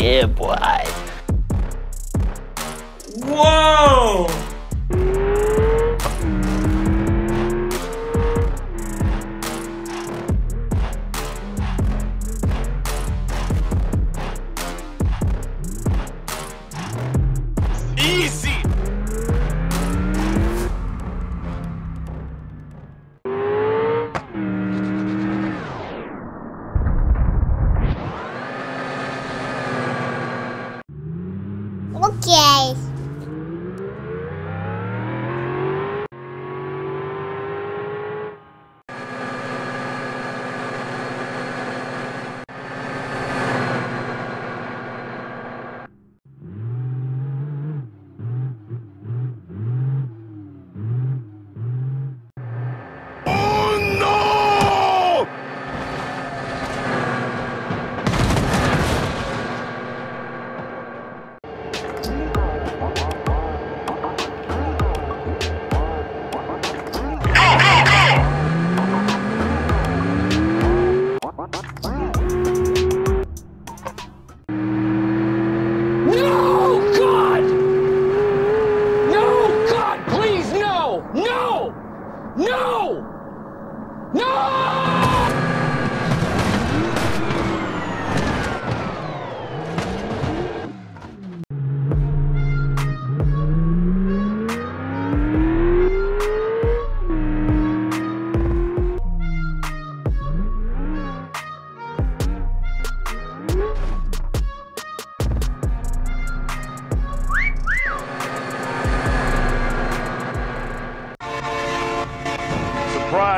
Yeah, boy. Whoa!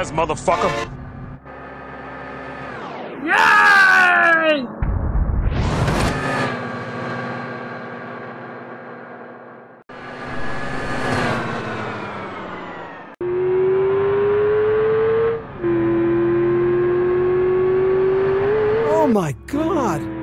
ass, motherfucker! Yay! Oh my god!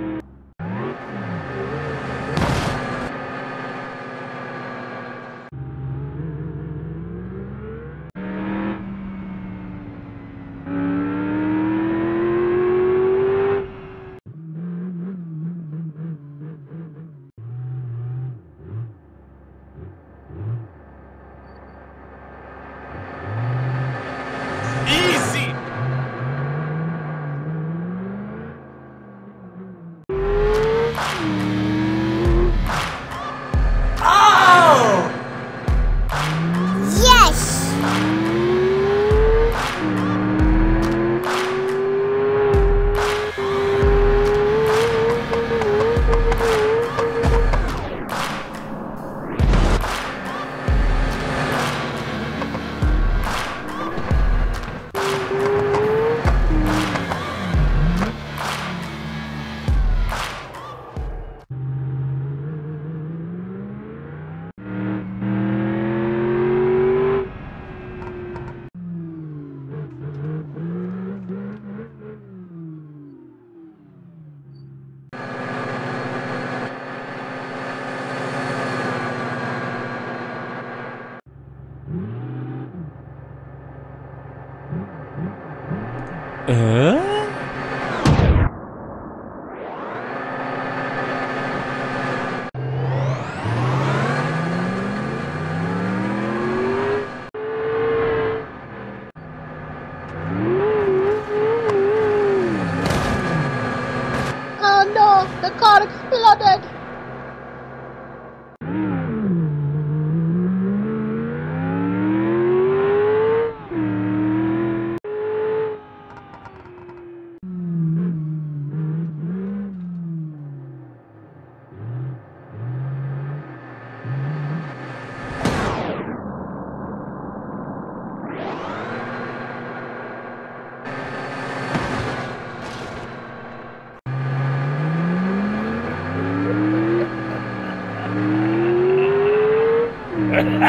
Oh no! the car exploded!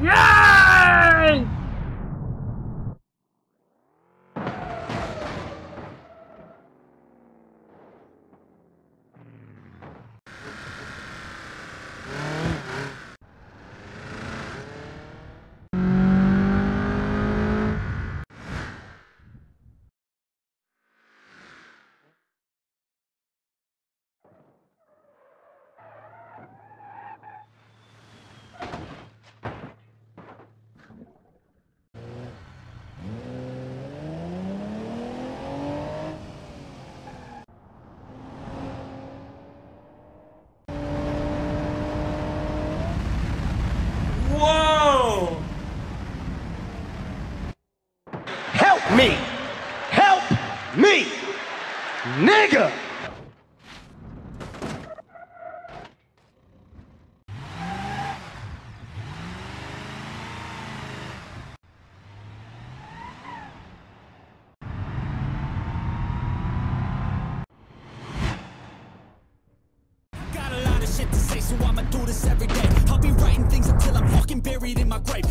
Yeah! me. Help me. Nigga. so I'ma do this every day. I'll be writing things until I'm fucking buried in my grave.